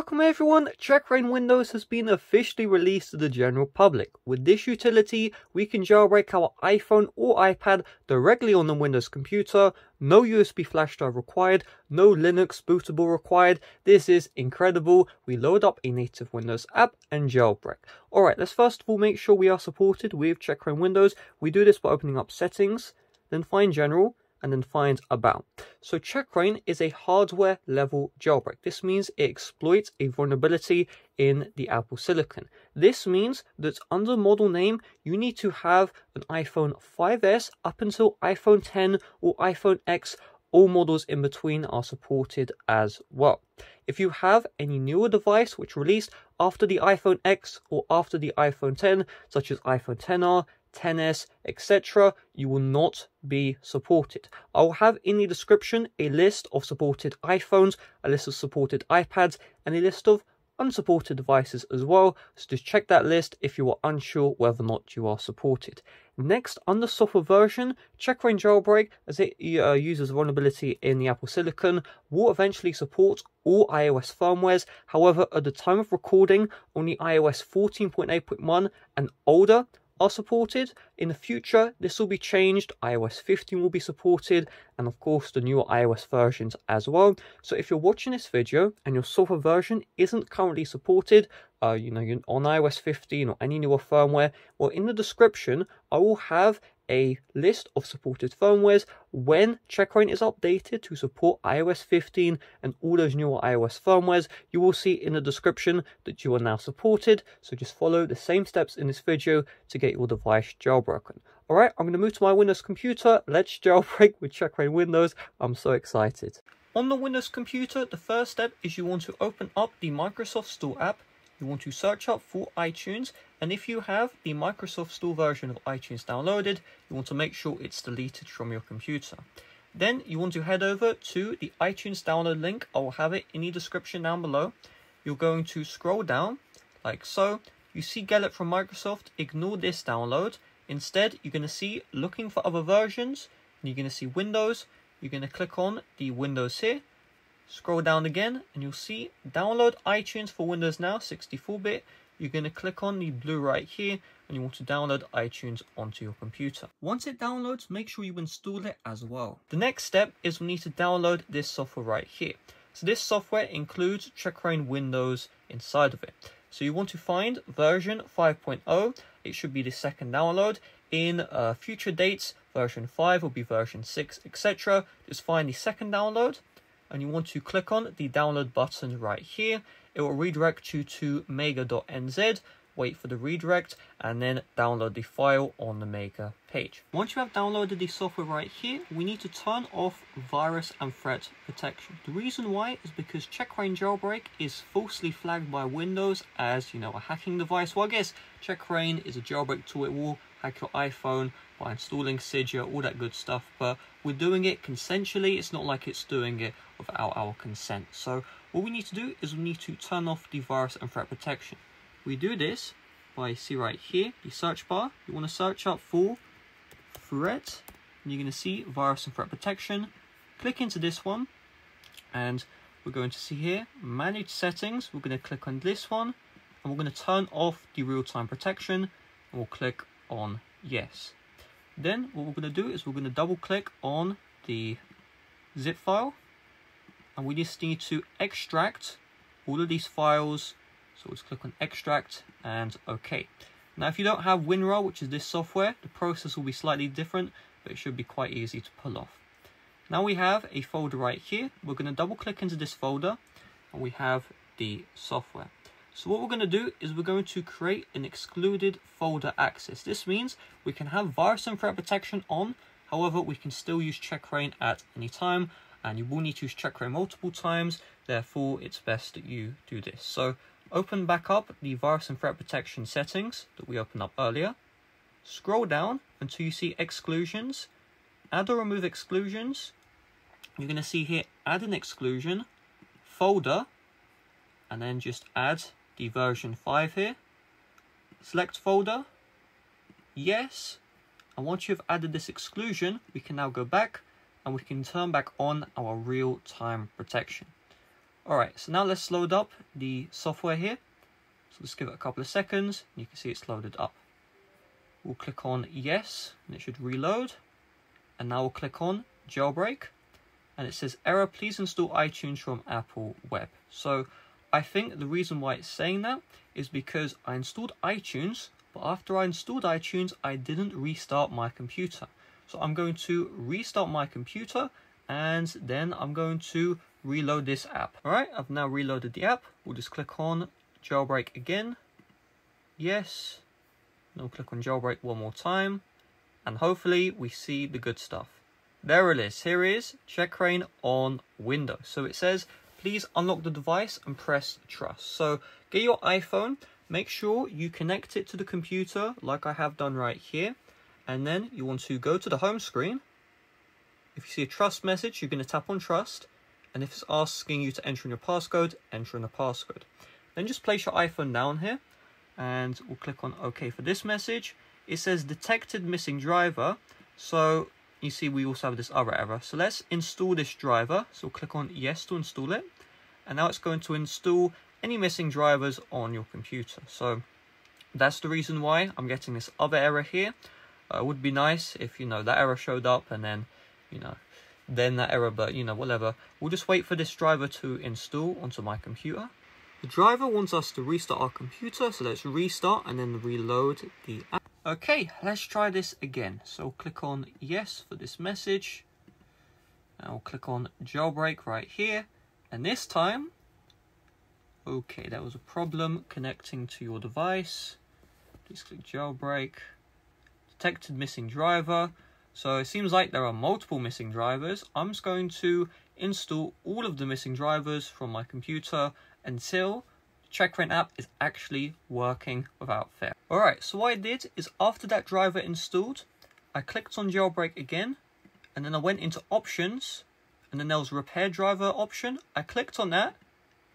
Welcome everyone, Checkra1n Windows has been officially released to the general public. With this utility, we can jailbreak our iPhone or iPad directly on the Windows computer, no USB flash drive required, no Linux bootable required. This is incredible. We load up a native Windows app and jailbreak. Alright, let's first of all make sure we are supported with Checkra1n Windows. We do this by opening up settings, then find general, and then find about. So Checkra1n is a hardware level jailbreak. This means it exploits a vulnerability in the Apple Silicon. This means that under model name, you need to have an iPhone 5S up until iPhone 10 or iPhone X all models in between are supported as well. If you have any newer device which released after the iPhone X or after the iPhone 10, such as iPhone 10R, 10s, etc., you will not be supported. I will have in the description a list of supported iPhones, a list of supported iPads, and a list of unsupported devices as well. So just check that list if you are unsure whether or not you are supported. Next, under software version, Checkra1n Jailbreak, as it uh, uses vulnerability in the Apple Silicon, will eventually support all iOS firmwares. However, at the time of recording, only iOS 14.8.1 and older are supported. In the future, this will be changed. iOS 15 will be supported, and of course, the newer iOS versions as well. So if you're watching this video and your software version isn't currently supported, uh, you know, on iOS 15 or any newer firmware, well, in the description, I will have a list of supported firmwares when Checkra1n is updated to support iOS 15 and all those newer iOS firmwares. You will see in the description that you are now supported, so just follow the same steps in this video to get your device jailbroken. Alright, I'm going to move to my Windows computer. Let's jailbreak with Checkra1n Windows. I'm so excited. On the Windows computer, the first step is you want to open up the Microsoft Store app you want to search up for iTunes and if you have the Microsoft Store version of iTunes downloaded, you want to make sure it's deleted from your computer. Then you want to head over to the iTunes download link. I will have it in the description down below. You're going to scroll down like so. You see Get It from Microsoft. Ignore this download. Instead, you're going to see looking for other versions. You're going to see Windows. You're going to click on the Windows here. Scroll down again and you'll see download iTunes for Windows now 64-bit. You're going to click on the blue right here and you want to download iTunes onto your computer. Once it downloads, make sure you install it as well. The next step is we need to download this software right here. So this software includes Checkra1n Windows inside of it. So you want to find version 5.0. It should be the second download. In uh, future dates, version 5 will be version 6, etc. Just find the second download and you want to click on the download button right here. It will redirect you to mega.nz, wait for the redirect, and then download the file on the Mega page. Once you have downloaded the software right here, we need to turn off virus and threat protection. The reason why is because Checkra1n Jailbreak is falsely flagged by Windows as, you know, a hacking device. Well, I guess Checkra1n is a jailbreak tool. It will hack your iPhone by installing Cydia, all that good stuff. But we're doing it consensually. It's not like it's doing it without our consent. So what we need to do is we need to turn off the virus and threat protection. We do this by, see right here, the search bar. You want to search up for threat. And you're going to see virus and threat protection. Click into this one. And we're going to see here, manage settings. We're going to click on this one. And we're going to turn off the real-time protection. And we'll click on yes. Then what we're going to do is we're going to double click on the zip file and we just need to extract all of these files. So let's click on extract and OK. Now if you don't have WinRAR, which is this software, the process will be slightly different, but it should be quite easy to pull off. Now we have a folder right here. We're going to double click into this folder and we have the software. So what we're going to do is we're going to create an excluded folder access. This means we can have virus and threat protection on, however, we can still use Checkra1n at any time, and you will need to use Checkra1n multiple times, therefore it's best that you do this. So open back up the virus and threat protection settings that we opened up earlier, scroll down until you see exclusions, add or remove exclusions, you're going to see here add an exclusion, folder, and then just add the version 5 here. Select folder. Yes. And once you've added this exclusion, we can now go back and we can turn back on our real-time protection. Alright, so now let's load up the software here. So let's give it a couple of seconds. You can see it's loaded up. We'll click on yes, and it should reload. And now we'll click on jailbreak. And it says error, please install iTunes from Apple Web. So I think the reason why it's saying that is because I installed iTunes, but after I installed iTunes, I didn't restart my computer. So I'm going to restart my computer and then I'm going to reload this app. Alright, I've now reloaded the app. We'll just click on jailbreak again. Yes. Then we'll click on jailbreak one more time. And hopefully we see the good stuff. There it is. Here is Checkra1n on Windows. So it says, please unlock the device and press trust. So get your iPhone, make sure you connect it to the computer like I have done right here. And then you want to go to the home screen. If you see a trust message, you're going to tap on trust. And if it's asking you to enter in your passcode, enter in the passcode. Then just place your iPhone down here and we'll click on OK for this message. It says detected missing driver. So you see we also have this other error. So let's install this driver. So click on yes to install it. And now it's going to install any missing drivers on your computer. So that's the reason why I'm getting this other error here. Uh, it would be nice if, you know, that error showed up and then, you know, then that error, but, you know, whatever. We'll just wait for this driver to install onto my computer. The driver wants us to restart our computer, so let's restart and then reload the app. Okay, let's try this again. So click on yes for this message. We'll click on jailbreak right here. And this time, okay, that was a problem connecting to your device. Please click jailbreak. Detected missing driver. So it seems like there are multiple missing drivers. I'm just going to install all of the missing drivers from my computer until Checkra1n app is actually working without fail. Alright, so what I did is after that driver installed, I clicked on jailbreak again, and then I went into options, and then there was repair driver option. I clicked on that,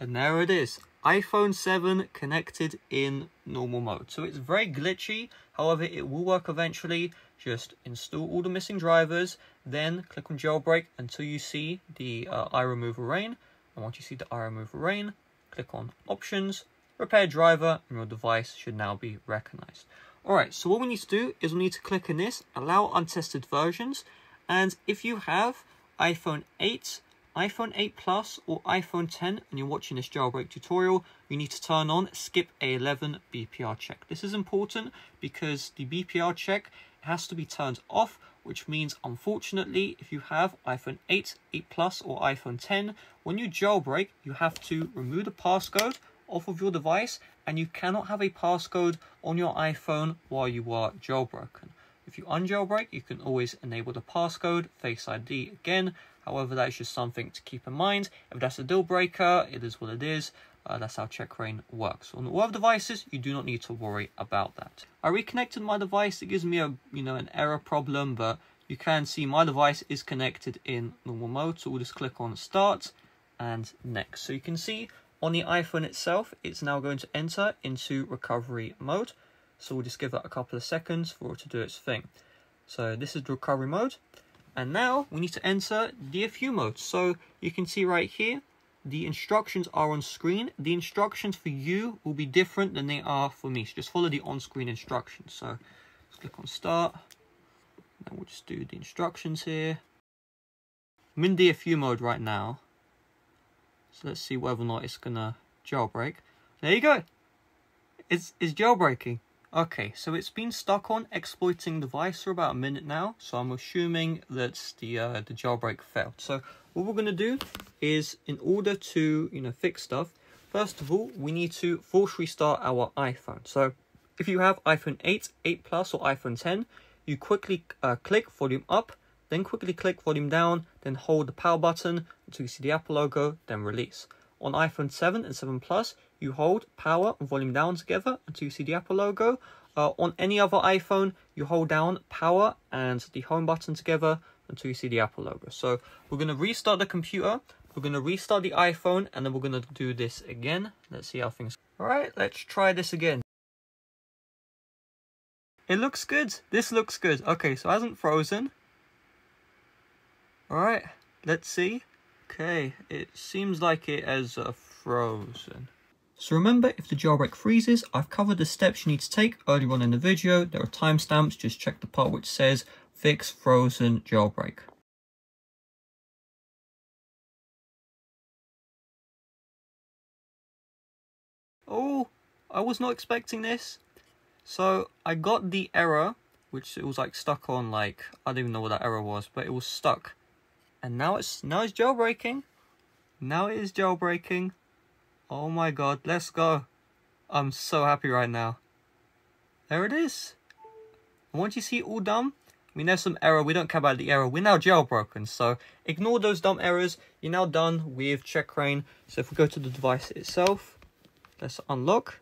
and there it is. iPhone 7 connected in normal mode. So it's very glitchy, however it will work eventually. Just install all the missing drivers, then click on jailbreak until you see the uh, iRemoval Ra1n. And once you see the iRemoval Ra1n, click on options, repair driver, and your device should now be recognized. Alright, so what we need to do is we need to click on this, allow untested versions, and if you have iPhone 8, iPhone 8 Plus, or iPhone 10, and you're watching this jailbreak tutorial, you need to turn on Skip A11 BPR check. This is important because the BPR check has to be turned off which means unfortunately if you have iPhone 8, 8 Plus or iPhone 10, when you jailbreak you have to remove the passcode off of your device and you cannot have a passcode on your iPhone while you are jailbroken. If you unjailbreak, you can always enable the passcode, Face ID again. However, that is just something to keep in mind. If that's a deal breaker, it is what it is. Uh, that's how Checkra1n works. On all other devices, you do not need to worry about that. I reconnected my device. It gives me a you know an error problem, but you can see my device is connected in normal mode. So we'll just click on Start and Next. So you can see on the iPhone itself, it's now going to enter into recovery mode. So we'll just give it a couple of seconds for it to do its thing. So this is the recovery mode. And now we need to enter DFU mode. So you can see right here, the instructions are on screen. The instructions for you will be different than they are for me. So just follow the on-screen instructions. So let's click on start. Then we'll just do the instructions here. I'm in DFU mode right now. Let's see whether or not it's gonna jailbreak. There you go. It's, it's jailbreaking. Okay, so it's been stuck on exploiting device for about a minute now, so I'm assuming that the uh, the jailbreak failed. So what we're to do is, in order to you know fix stuff, first of all, we need to force restart our iPhone. So if you have iPhone 8, 8 Plus, or iPhone 10, you quickly uh, click volume up, then quickly click volume down, then hold the power button until you see the Apple logo, then release. On iPhone 7 and 7 Plus, you hold power and volume down together until you see the Apple logo. Uh, on any other iPhone, you hold down power and the home button together until you see the Apple logo. So we're going to restart the computer, we're going to restart the iPhone, and then we're going to do this again. Let's see how things... Alright, let's try this again. It looks good. This looks good. Okay, so it hasn't frozen. Alright, let's see. Okay, it seems like it has uh, frozen. So remember, if the jailbreak freezes, I've covered the steps you need to take earlier on in the video. There are timestamps, just check the part which says fix frozen jailbreak. Oh, I was not expecting this. So I got the error, which it was like stuck on like, I don't even know what that error was, but it was stuck. And now it's, now it's jailbreaking. Now it is jailbreaking. Oh my god, let's go. I'm so happy right now. There it is. And once you see it all done, mean, there's some error. We don't care about the error. We're now jailbroken. So ignore those dumb errors. You're now done with Checkra1n. So if we go to the device itself, let's unlock.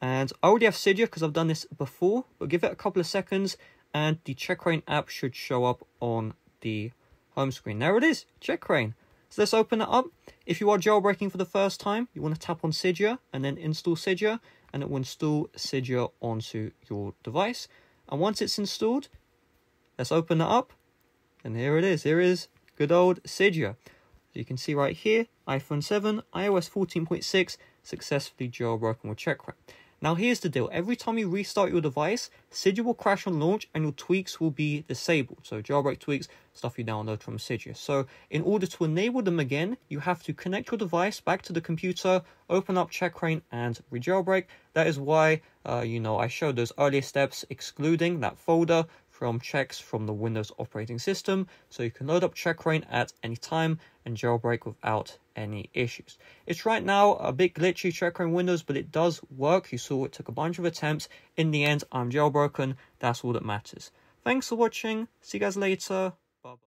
And I already have Cydia because I've done this before. But give it a couple of seconds and the Checkra1n app should show up on the home screen. There it is, Checkra1n. So let's open it up. If you are jailbreaking for the first time, you want to tap on Cydia and then install Cydia. And it will install Cydia onto your device. And once it's installed, let's open it up. And here it is. Here is good old Cydia. So you can see right here, iPhone 7, iOS 14.6, successfully jailbroken with Checkra1n. Now here's the deal, every time you restart your device, Cydia will crash on launch and your tweaks will be disabled. So jailbreak tweaks, stuff you download from Cydia. So in order to enable them again, you have to connect your device back to the computer, open up Checkra1n and re-jailbreak. That is why, uh, you know, I showed those earlier steps excluding that folder from checks from the Windows operating system, so you can load up Checkra1n at any time and jailbreak without any issues. It's right now a bit glitchy Checkra1n Windows, but it does work. You saw it took a bunch of attempts. In the end, I'm jailbroken. That's all that matters. Thanks for watching. See you guys later.